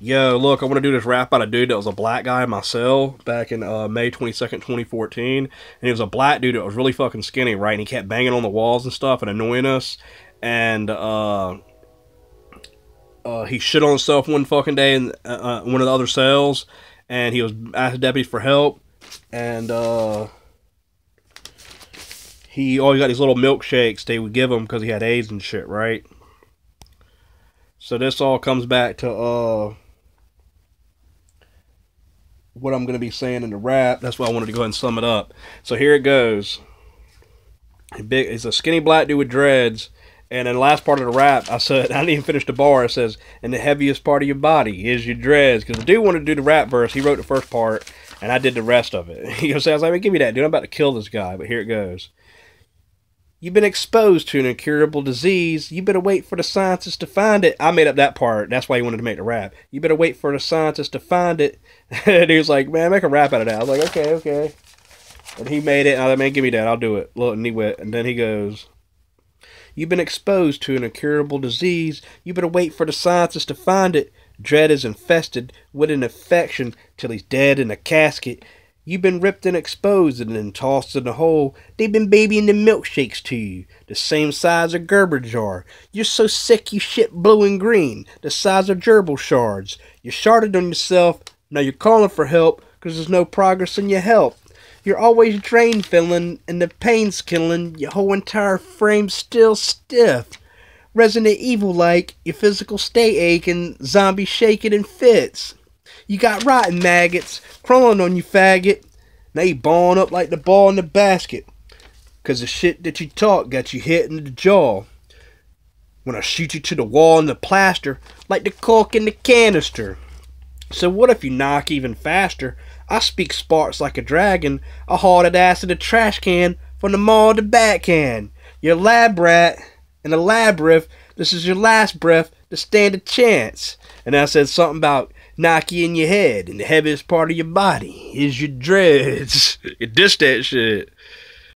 yo, look, I want to do this rap about a dude that was a black guy in my cell back in uh, May 22nd, 2014. And he was a black dude that was really fucking skinny, right? And he kept banging on the walls and stuff and annoying us. And uh, uh, he shit on himself one fucking day in uh, uh one of the other cells. And he was asking deputies for help. And uh, he always got these little milkshakes they would give him because he had AIDS and shit, right? So this all comes back to uh what I'm going to be saying in the rap. That's why I wanted to go ahead and sum it up. So here it goes. Big, it's a skinny black dude with dreads. And in the last part of the rap, I said, I didn't even finish the bar. It says, and the heaviest part of your body is your dreads. Because the dude wanted to do the rap verse. He wrote the first part, and I did the rest of it. He goes, I was like, give me that, dude. I'm about to kill this guy. But here it goes. You've been exposed to an incurable disease. You better wait for the scientists to find it. I made up that part. That's why he wanted to make the rap. You better wait for the scientists to find it. and he was like, man, make a rap out of that. I was like, okay, okay. And he made it. I was like, man, give me that. I'll do it. And he went. And then he goes, You've been exposed to an incurable disease. You better wait for the scientists to find it. Dread is infested with an infection till he's dead in a casket. You've been ripped and exposed and then tossed in a hole. They've been babying the milkshakes to you, the same size of Gerber jar. You're so sick you shit blue and green, the size of gerbil shards. You sharded on yourself, now you're calling for help, 'cause there's no progress in your health. You're always drain filling, and the pain's killing, your whole entire frame's still stiff. Resident Evil like, your physical state aching, zombie shaking in fits. You got rotten maggots crawling on you, faggot. Now you balling up like the ball in the basket. Cause the shit that you talk got you hit in the jaw. When I shoot you to the wall in the plaster, like the cork in the canister. So what if you knock even faster? I speak sparks like a dragon. I haul that ass in the trash can from the mall to back can. You're a lab rat in a labyrinth. This is your last breath to stand a chance. And I said something about knock you in your head, and the heaviest part of your body is your dreads. you dish that shit.